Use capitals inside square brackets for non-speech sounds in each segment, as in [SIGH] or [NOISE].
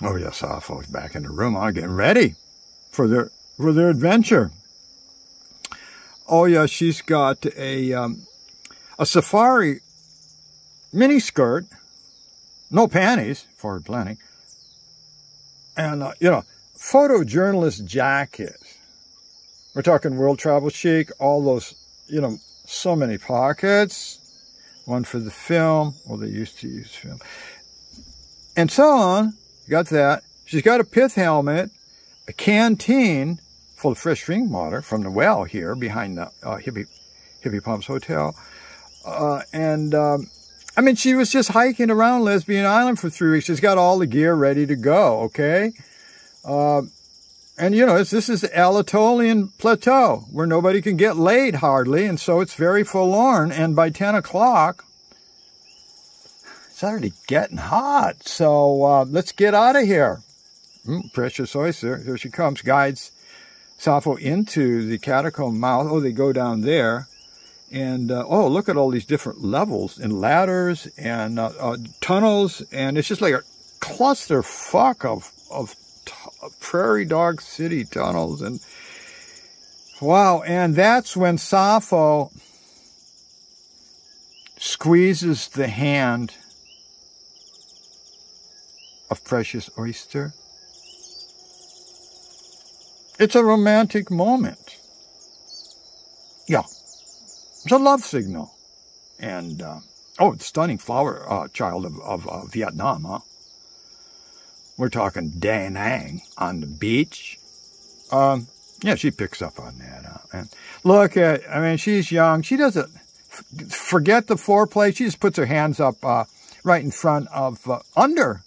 Oh yes, Sappho's back in the room. I'm getting ready for their for their adventure. Oh yeah, she's got a um, a safari mini skirt, no panties, forward planning, and uh, you know, photojournalist jacket. We're talking world travel chic, all those, you know, so many pockets. One for the film, well, they used to use film, and so on. Got that. She's got a pith helmet, a canteen full of fresh drinking water from the well here behind the uh, Hippie, Hippie Pumps Hotel. Uh, and um, I mean, she was just hiking around Lesbian Island for three weeks. She's got all the gear ready to go, okay? Uh, and, you know, this is the Anatolian Plateau where nobody can get laid hardly, and so it's very forlorn. And by 10 o'clock, it's already getting hot. So uh, let's get out of here. Mm, precious oyster. Here she comes. Guides Sappho into the catacomb mouth. Oh, they go down there. And, uh, oh, look at all these different levels and ladders and uh, uh tunnels. And it's just like a cluster fuck of, of prairie dog city tunnels. And wow. And that's when Sappho squeezes the hand of Precious Oyster. It's a romantic moment. Yeah. It's a love signal. And, uh, oh, stunning flower uh, child of, of uh, Vietnam, huh? We're talking Da Nang on the beach. Um, yeah, she picks up on that. Huh? And look at, I mean, she's young. She doesn't forget the foreplay. She just puts her hands up uh, right in front of, uh, under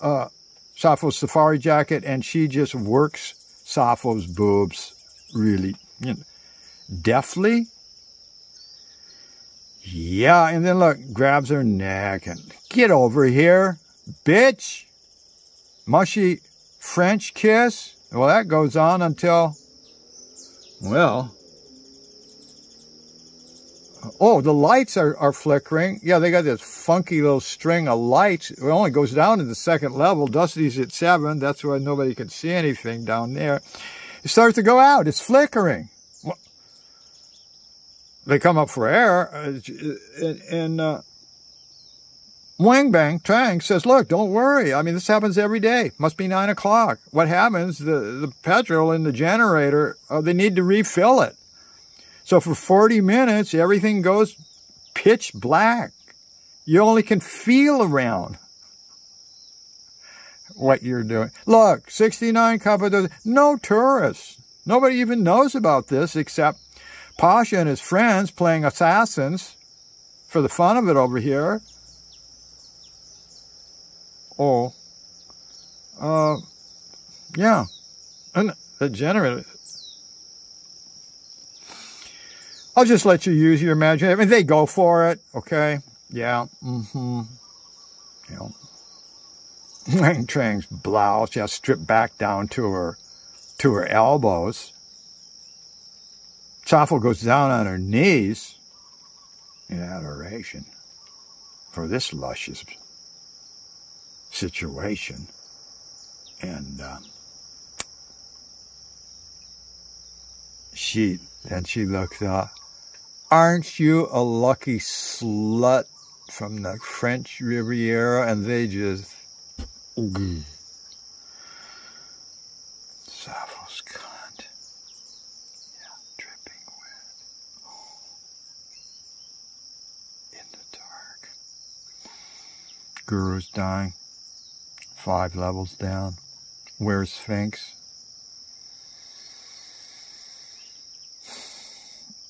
uh, Sappho's safari jacket, and she just works Sappho's boobs really you know, deftly yeah, and then look, grabs her neck and get over here, bitch. Mushy French kiss. Well, that goes on until, well, oh, the lights are, are flickering. Yeah, they got this funky little string of lights. It only goes down to the second level. Dusty's at seven. That's why nobody can see anything down there. It starts to go out. It's flickering they come up for air, uh, and uh, Wang Bang Tang says, look, don't worry. I mean, this happens every day. Must be 9 o'clock. What happens, the, the petrol in the generator, uh, they need to refill it. So for 40 minutes, everything goes pitch black. You only can feel around what you're doing. Look, 69 Cappadocia, no tourists. Nobody even knows about this except Pasha and his friends playing assassins for the fun of it over here. Oh, uh, yeah, and the generator. I'll just let you use your imagination. I mean, they go for it, okay? Yeah, mm-hmm. You [LAUGHS] know, Wang Trang's blouse, yeah, stripped back down to her, to her elbows. Sappho goes down on her knees in adoration for this luscious situation. And uh, she, then she looks up, aren't you a lucky slut from the French Riviera? And they just, Mm. Sappho's cunt. Yeah, dripping wet. Oh. In the dark. Guru's dying. Five levels down. Where's Sphinx?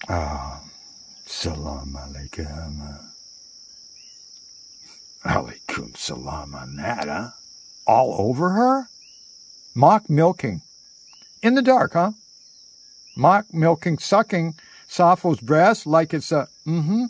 Ah, oh, salam alaikum. Alaikum salam on that, huh? All over her? Mock milking. In the dark, huh? Mock milking, sucking Sappho's breast like it's a, mm-hmm,